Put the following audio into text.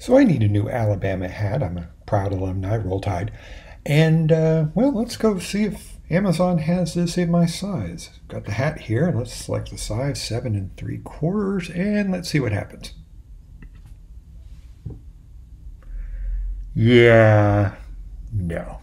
So I need a new Alabama hat. I'm a proud alumni, Roll Tide. And, uh, well, let's go see if Amazon has this in my size. Got the hat here. Let's select the size, seven and three quarters, and let's see what happens. Yeah, no.